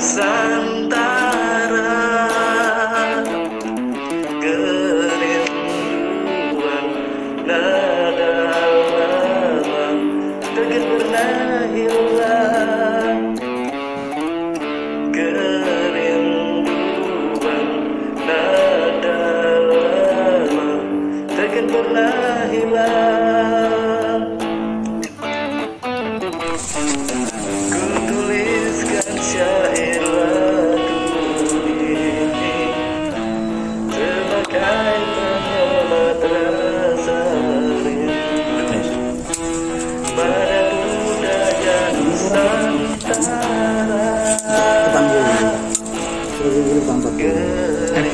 Nusantara. Kerinduan nada lama Takkan pernah hilang Kerinduan nada lama Takkan pernah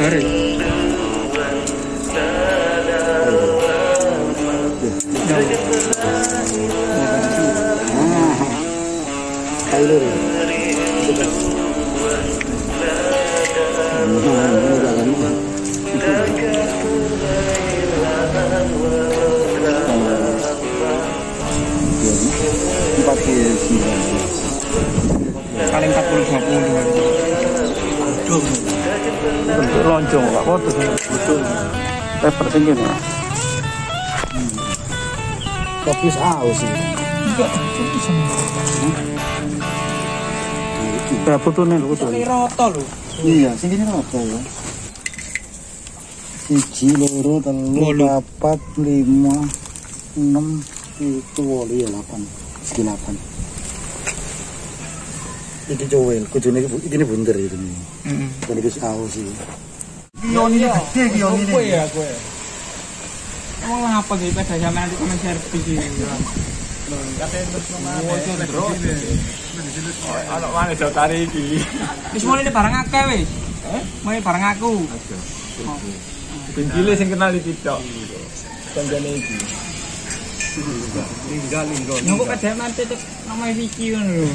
Kerinduan nada lonjong. Pak foto bentuk paper sing kene Kopis aus sih. Berapa fotonya lho foto roto lho. Iya, sing ini apa ya? Siji, loro, telu, papat, lima, enam, itu wolu ya delapan. Segi delapan. Iki cowel, kudune iki iki ini bunder itu nih. heeh Dan iki aus sih. Yon ini gede iki yon ini. Kowe ya kowe. Emang ngapa sih pada zaman nanti komen servis iki. Katanya terus Anak mana jauh tarik iki. Wis mulai barang akeh wis. Mulai barang aku. Pinggile sing kenal iki tok. Kanjane iki. Linggal linggal. Nunggu tetep namanya Vicky ngono lho.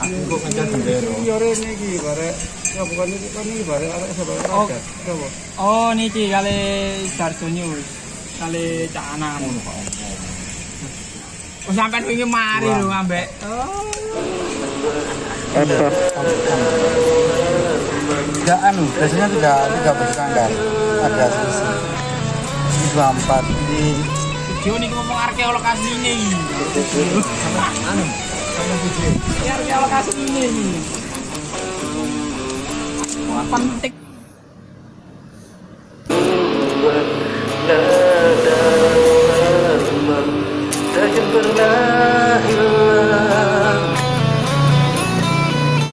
Aku kok kejar bendera. Iya rene iki bare ya bukan iki kan iki bare arek sebagai Oh. Oh niki kali Darso News. Kali Cak Anam. Oh sampean wingi mari lho ambek. Oh. Tidak anu, biasanya tidak tidak berstandar. Ada. Ini dua empat di Video niki ngomong arkeolog asline. Anu. Ini arkeolog asline iki. Wah penting.